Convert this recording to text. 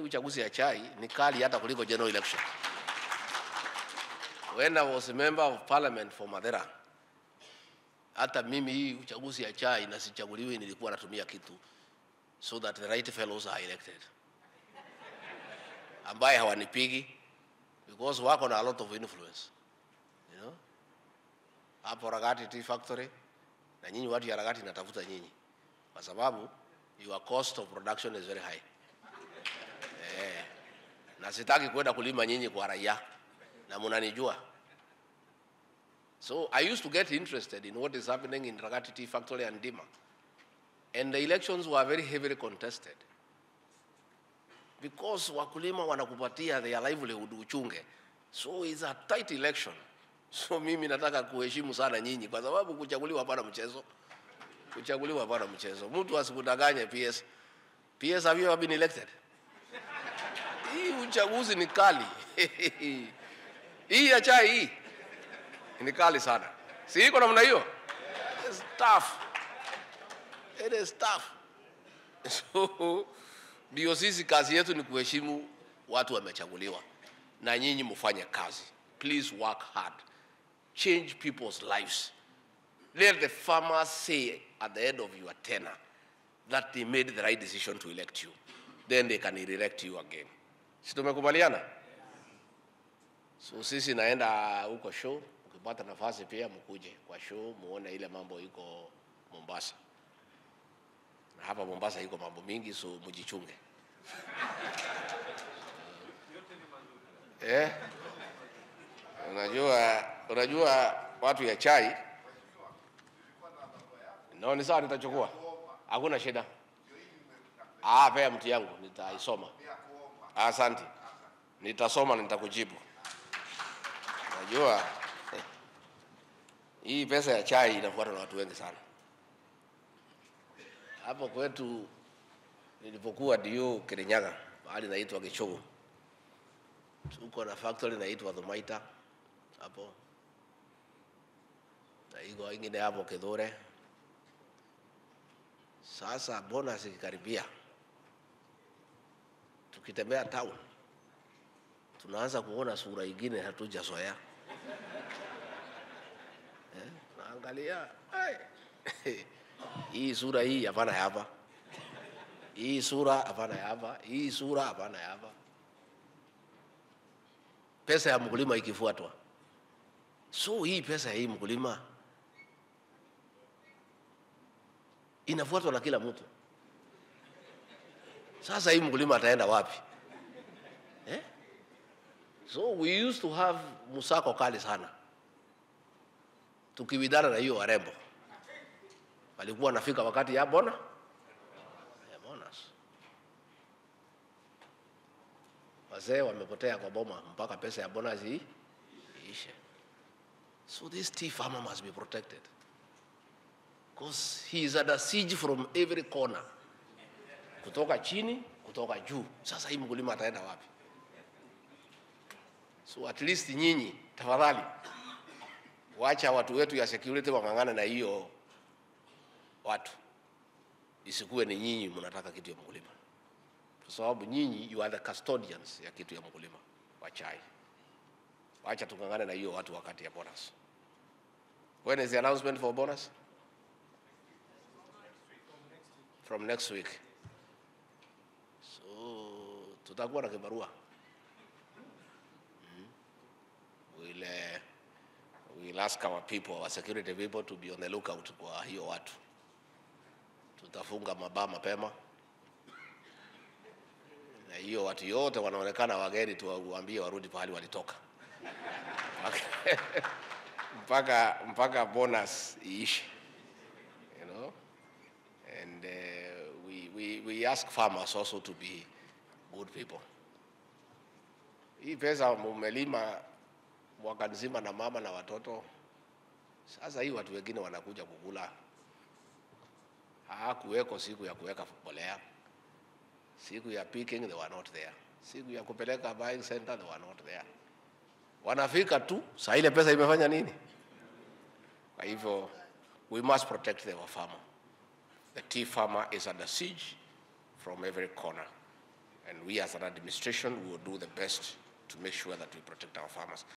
hii uchaguzi ya chai ni kali hata kuliko general election. When I was a member of parliament for Madera, hata mimi hii uchaguzi ya chai na sichaguliwi, nilikuwa natumia kitu so that the right fellows are elected, ambaye hawanipigi because wako na a lot of influence you know? Hapo Ragati Tea Factory na nyinyi watu ya Ragati natafuta nyinyi kwa sababu your cost of production is very high. Na sitaki kwenda kulima nyinyi kwa raia na mnanijua. So I used to get interested in what is happening in Rakati Tea Factory and Dima. And the elections were very heavily contested. Because wakulima wanakupatia their livelihood uchunge. So it's a tight election. So mimi nataka kuheshimu sana nyinyi kwa sababu kuchaguliwa hapana mchezo. Kuchaguliwa hapana mchezo. Mtu asikudanganye PS. PS have you ever been elected? Uchaguzi ni kali. Hii ya chai hii ni kali sana. Si iko namna hiyo? It's tough. It is tough. So ndio sisi kazi yetu ni kuheshimu watu wamechaguliwa, na nyinyi mfanye kazi. Please work hard, change people's lives. Let the farmers say at the end of your tenure that they made the right decision to elect you, then they can re-elect you again. Si tumekubaliana? So sisi naenda huko show, ukipata nafasi pia mkuje kwa show muone ile mambo iko Mombasa. Na hapa Mombasa iko mambo mingi, so mjichunge. Eh? Unajua, unajua watu ya chai no, ni sawa, nitachukua, hakuna shida. Ah, pea mtu yangu nitaisoma. Asante, nitasoma na nitakujibu. Najua hii pesa ya chai inafuata na watu wengi sana. Hapo kwetu nilipokuwa DU Kirinyaga, mahali naitwa Gichogo, tuko na factory naitwa Thumaita hapo, na iko ingine hapo Kithure. Sasa bonus ikikaribia, tukitembea town tunaanza kuona sura ingine hatujazoea. Eh, naangalia hii sura hii hapana hapa, hii sura hapana hapa, hii sura hapana hapa. Pesa ya mkulima ikifuatwa, so hii pesa ya hii mkulima inafuatwa na kila mtu. Sasa hii mkulima ataenda wapi eh? So we used to have musako kali sana, tukiwidana na hiyo warembo walikuwa nafika wakati ya bona ya bonus. Wazee wamepotea kwa boma mpaka pesa ya bonus iishe. So this tea farmer must be protected because he is under siege from every corner, kutoka chini, kutoka juu. Sasa hii mkulima ataenda wapi? So at least nyinyi tafadhali, wacha watu wetu ya security wang'ang'ane na hiyo watu, isikuwe ni nyinyi mnataka kitu ya mkulima, kwa sababu nyinyi you are the custodians ya kitu ya mkulima wa chai. Wacha tung'ang'ane na hiyo watu wakati ya bonus. When is the announcement for bonus? From next week. Tutakuwa na kibarua. We'll, uh, we'll ask our people, our security people to be on the lookout kwa hiyo watu. Tutafunga mabaa mapema, na hiyo watu yote wanaonekana wageni, tuwaambie warudi pahali walitoka. Mpaka mpaka bonus iishe, you know? And uh, we, we, we ask farmers also to be people. Hii pesa mumelima mwaka nzima na mama na watoto. Sasa hii watu wengine wanakuja kukula, hakuweko siku ya kuweka mbolea, siku ya picking they were not there, siku ya kupeleka buying center they were not there. Wanafika tu saa ile pesa imefanya nini? Kwa hivyo we must protect the farmer. The tea farmer is under siege from every corner And we as an administration will do the best to make sure that we protect our farmers.